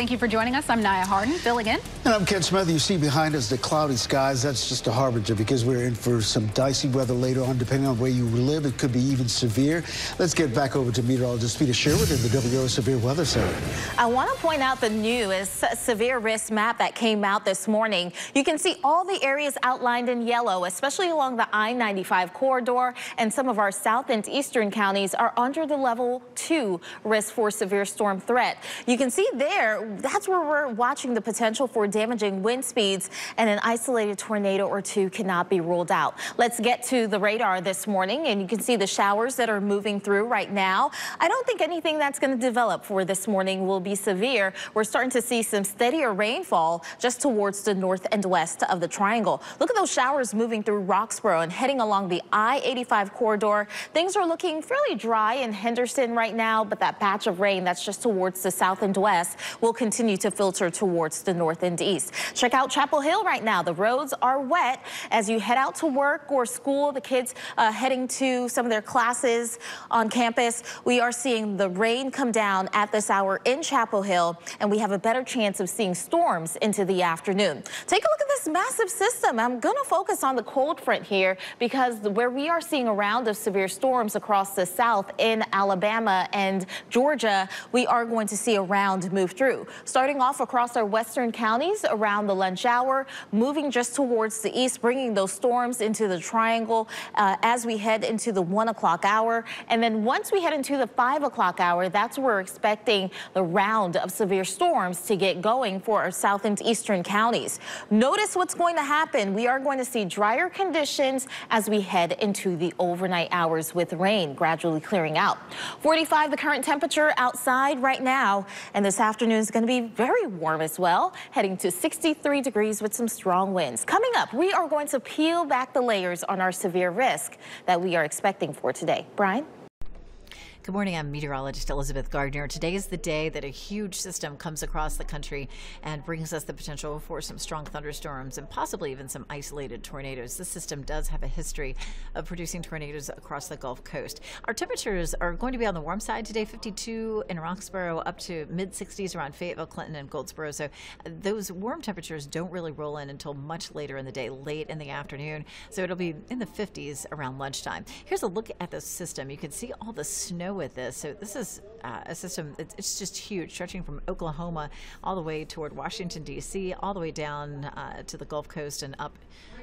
Thank you for joining us. I'm Naya Harden, filling in. And I'm Ken Smith. You see behind us the cloudy skies. That's just a harbinger because we're in for some dicey weather later on, depending on where you live. It could be even severe. Let's get back over to meteorologist Peta Sherwood in the WRAL Severe Weather Center. I want to point out the newest severe risk map that came out this morning. You can see all the areas outlined in yellow, especially along the I-95 corridor, and some of our south and eastern counties are under the level two risk for severe storm threat. You can see there that's where we're watching the potential for damaging wind speeds and an isolated tornado or two cannot be ruled out. Let's get to the radar this morning and you can see the showers that are moving through right now. I don't think anything that's going to develop for this morning will be severe. We're starting to see some steadier rainfall just towards the north and west of the triangle. Look at those showers moving through Roxboro and heading along the I-85 corridor. Things are looking fairly dry in Henderson right now, but that patch of rain that's just towards the south and west will continue to filter towards the north and east. Check out Chapel Hill right now. The roads are wet as you head out to work or school. The kids uh, heading to some of their classes on campus. We are seeing the rain come down at this hour in Chapel Hill, and we have a better chance of seeing storms into the afternoon. Take a look at this massive system. I'm going to focus on the cold front here because where we are seeing a round of severe storms across the south in Alabama and Georgia, we are going to see a round move through. Starting off across our western counties around the lunch hour, moving just towards the east, bringing those storms into the triangle uh, as we head into the one o'clock hour. And then once we head into the five o'clock hour, that's where we're expecting the round of severe storms to get going for our south and eastern counties. Notice what's going to happen. We are going to see drier conditions as we head into the overnight hours with rain gradually clearing out. 45 the current temperature outside right now, and this afternoon is going to be very warm as well, heading to 63 degrees with some strong winds. Coming up, we are going to peel back the layers on our severe risk that we are expecting for today. Brian? Good morning. I'm meteorologist Elizabeth Gardner. Today is the day that a huge system comes across the country and brings us the potential for some strong thunderstorms and possibly even some isolated tornadoes. This system does have a history of producing tornadoes across the Gulf Coast. Our temperatures are going to be on the warm side today, 52 in Roxboro, up to mid 60s around Fayetteville, Clinton, and Goldsboro. So uh, those warm temperatures don't really roll in until much later in the day, late in the afternoon. So it'll be in the 50s around lunchtime. Here's a look at the system. You can see all the snow with this. So this is uh, a system, it's, it's, just huge, stretching from Oklahoma all the way toward Washington, D.C., all the way down uh, to the Gulf Coast and up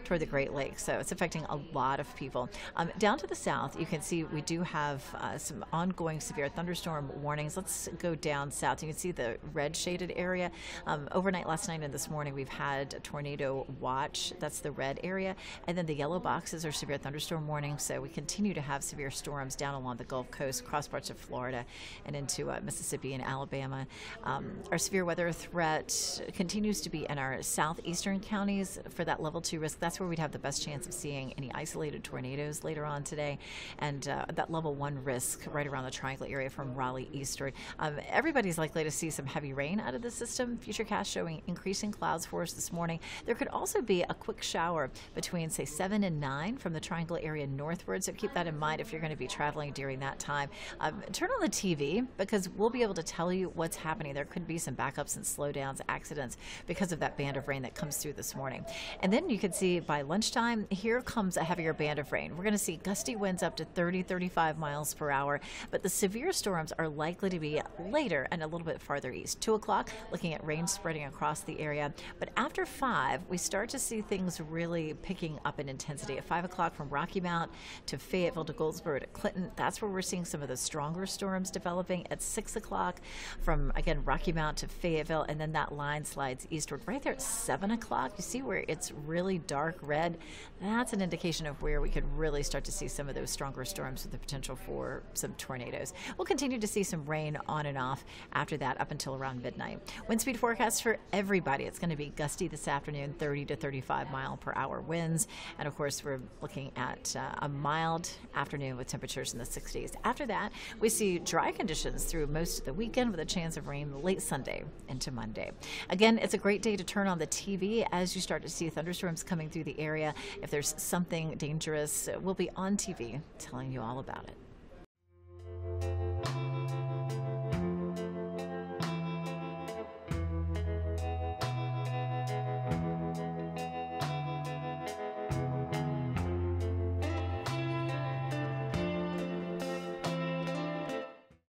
toward the Great Lakes. So it's affecting a lot of people. Um, down to the south, you can see we do have uh, some ongoing severe thunderstorm warnings. Let's go down south. You can see the red shaded area. Um, overnight last night and this morning, we've had a tornado watch. That's the red area. And then the yellow boxes are severe thunderstorm warnings. So we continue to have severe storms down along the Gulf Coast, across parts of Florida, and into uh, Mississippi and Alabama. Um, our severe weather threat continues to be in our southeastern counties for that level two risk. That's where we'd have the best chance of seeing any isolated tornadoes later on today, and uh, that level one risk right around the triangle area from Raleigh eastward. Um, everybody's likely to see some heavy rain out of the system. Futurecast showing increasing clouds for us this morning. There could also be a quick shower between, say, 7 and 9 from the triangle area northward, so keep that in mind if you're going to be traveling during that time. Um, turn on the TV because we'll be able to tell you what's happening. There could be some backups and slowdowns, accidents because of that band of rain that comes through this morning. And then you can see by lunchtime, here comes a heavier band of rain. We're going to see gusty winds up to 30, 35 miles per hour, but the severe storms are likely to be later and a little bit farther east. 2 o'clock, looking at rain spreading across the area. But after 5, we start to see things really picking up in intensity. At 5 o'clock from Rocky Mount to Fayetteville to Goldsboro to Clinton, that's where we're seeing some of the stronger storms developing. At 6 o'clock from, again, Rocky Mount to Fayetteville, and then that line slides eastward. Right there at 7 o'clock, you see where it's really dark red, that's an indication of where we could really start to see some of those stronger storms with the potential for some tornadoes. We'll continue to see some rain on and off after that up until around midnight. Wind speed forecast for everybody. It's going to be gusty this afternoon, 30 to 35 mile per hour winds. And of course, we're looking at uh, a mild afternoon with temperatures in the 60s. After that, we see dry conditions through most of the weekend with a chance of rain late Sunday into Monday. Again, it's a great day to turn on the TV as you start to see thunderstorms coming through the area. If there's something dangerous, we'll be on TV telling you all about it.